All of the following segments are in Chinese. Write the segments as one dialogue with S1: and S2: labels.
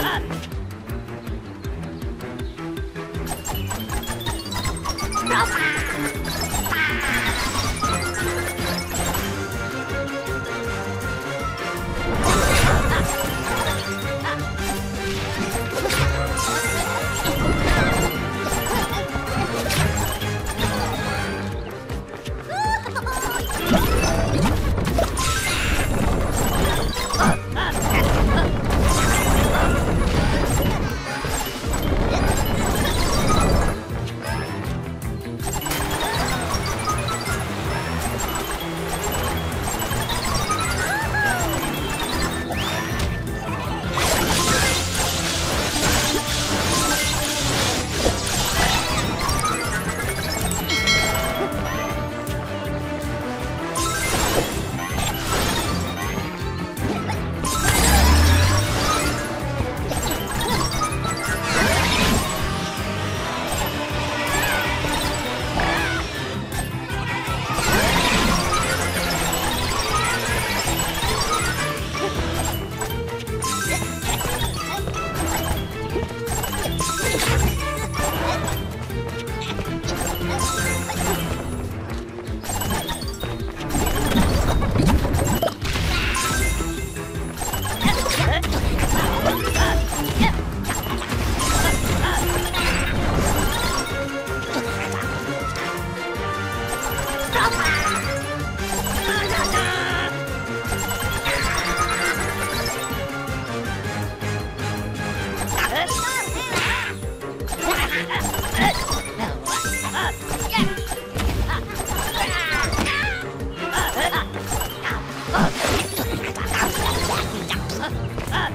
S1: Come on!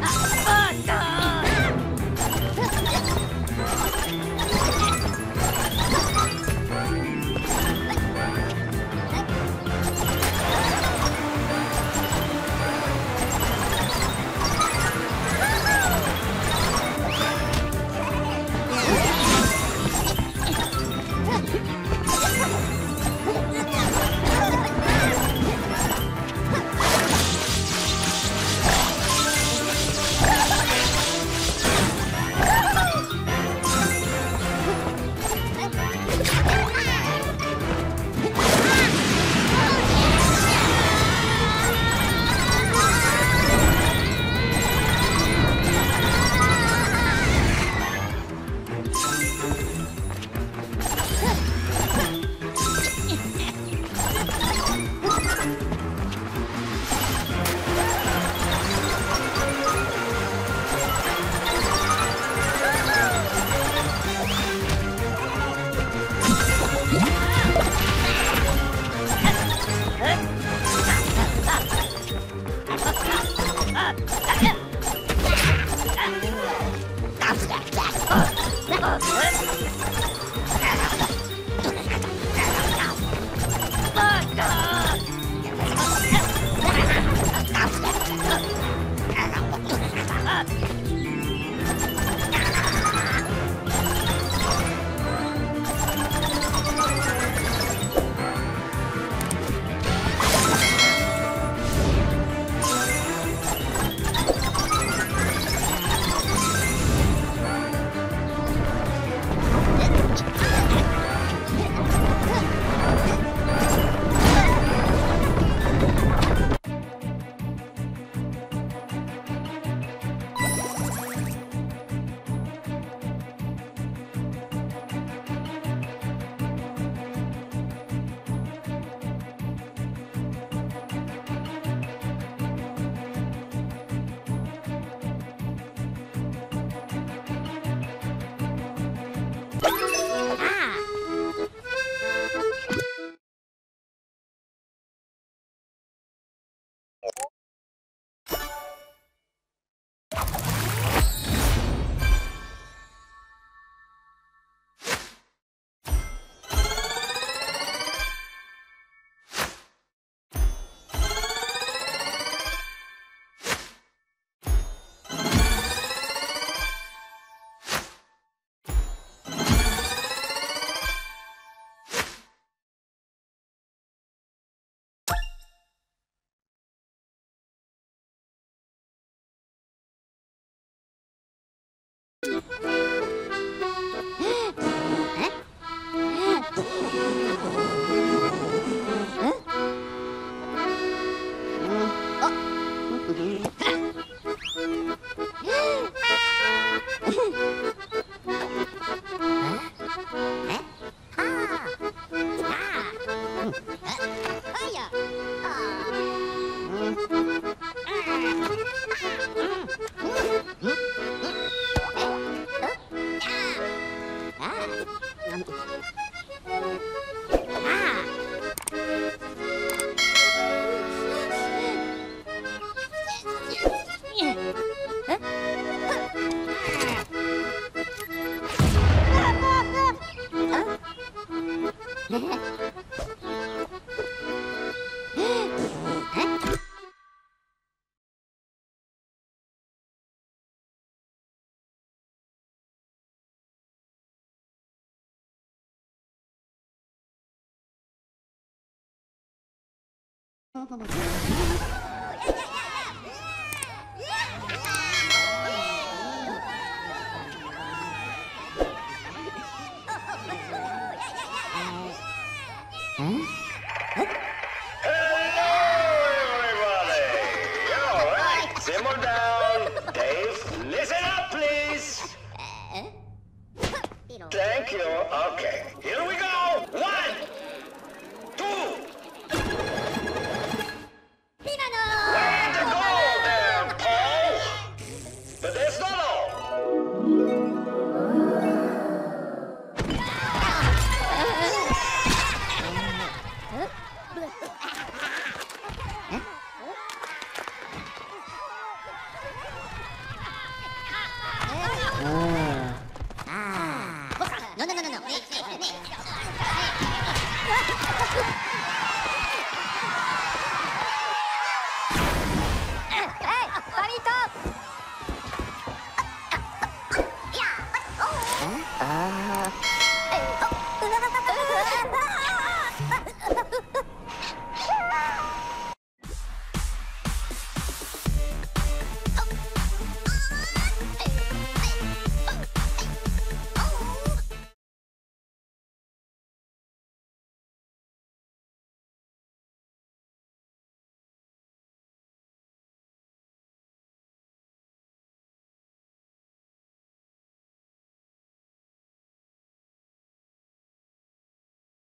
S1: 啊 you Thank you. 怎么？